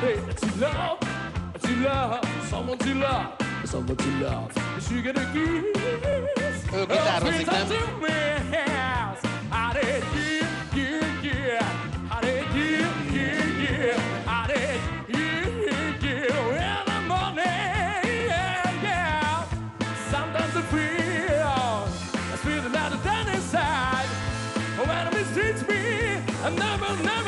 somebody to love, to love, someone to love, someone to love. She gonna give? Oh, claro, oh, sí, to me. I did, yeah, yeah, yeah. I did, yeah, yeah, yeah. I did, yeah, yeah, yeah. In the morning, yeah, yeah. Sometimes I feel, I feel the light of inside. When it mistreats me, I never, never.